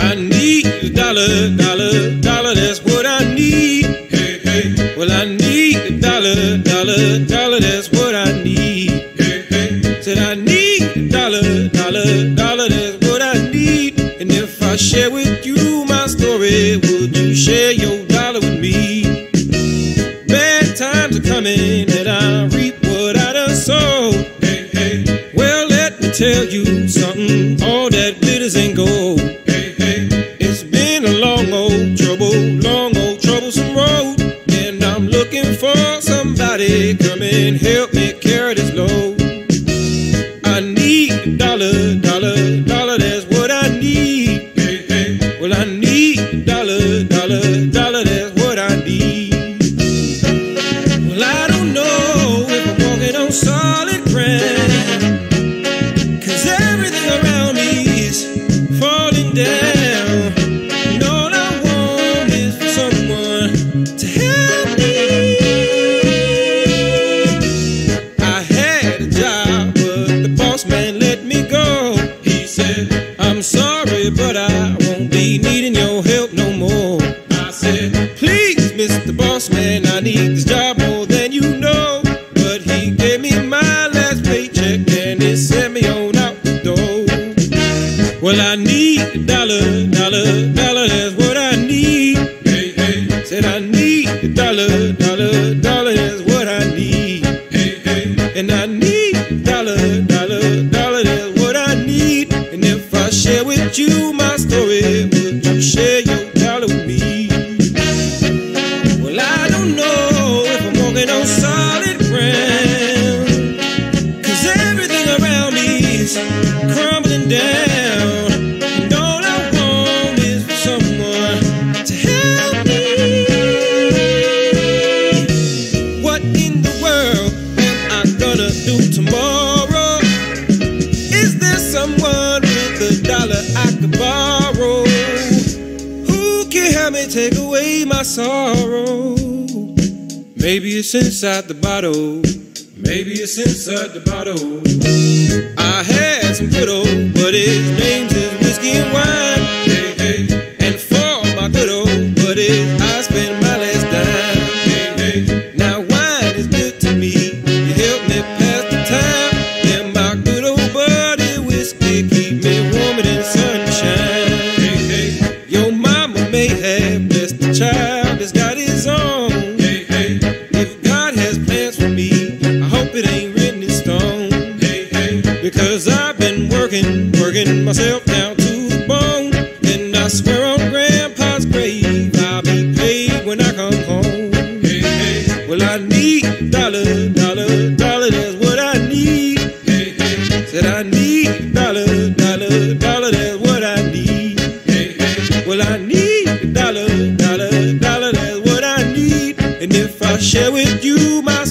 I need a dollar, dollar, dollar, that's what I need. Hey, hey. Well, I need a dollar, dollar, dollar, that's what I need. Hey, hey. Said I need a dollar, dollar, tell you something. All that glitters ain't gold. Hey, hey. It's been a long old trouble, long old troublesome road. And I'm looking for somebody come and help me carry this load. I need a dollar, dollar, dollar, me go. He said, I'm sorry, but I won't be needing your help no more. I said, Please, Mr. Boss Man, I need this job more than you know. But he gave me my last paycheck and he sent me on out the door. Well, I need a dollar, dollar, dollar, that's what I need. Hey, hey. Said I need a dollar, dollar, dollar, that's what take away my sorrow? Maybe it's inside the bottle. Maybe it's inside the bottle. I had some good old, but working, working myself down to the bone. And I swear on Grandpa's grave, I'll be paid when I come home. Hey, hey. Well, I need dollar, dollar, dollar, that's what I need. Hey, Said I need dollar, dollar, dollar, that's what I need. Well, I need dollar, dollar, dollar, that's what I need. And if I share with you my